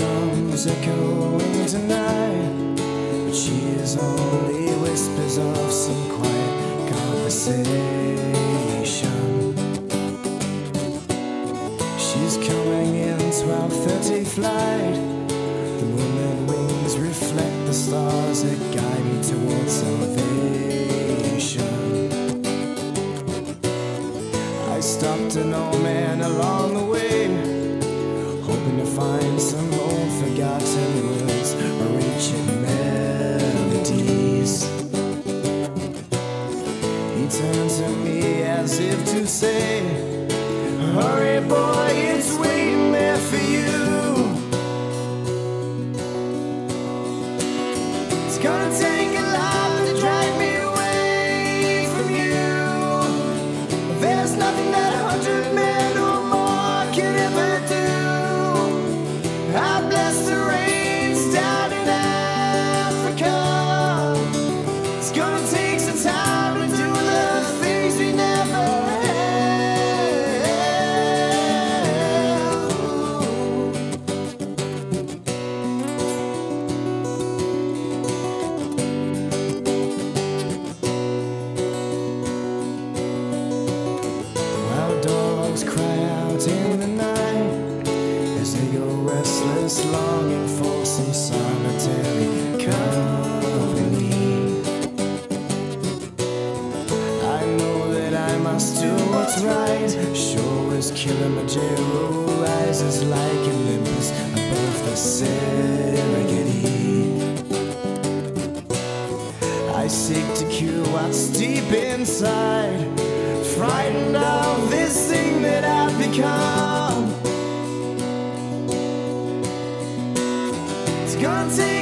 is echoing tonight, but she is only whispers of some quiet conversation. She's coming in 12:30 flight. The moonlit wings reflect the stars that guide me towards salvation. I stopped an old man along the way, He turned to me as if to say, Hurry, boy, it's waiting there for you. Dogs cry out in the night as they go restless, longing for some solitary company. I know that I must do what's right. Sure as Kilimanjaro rises like Olympus above the Serengeti. I seek to cure what's deep inside, frightened of this thing that I've become. It's gonna take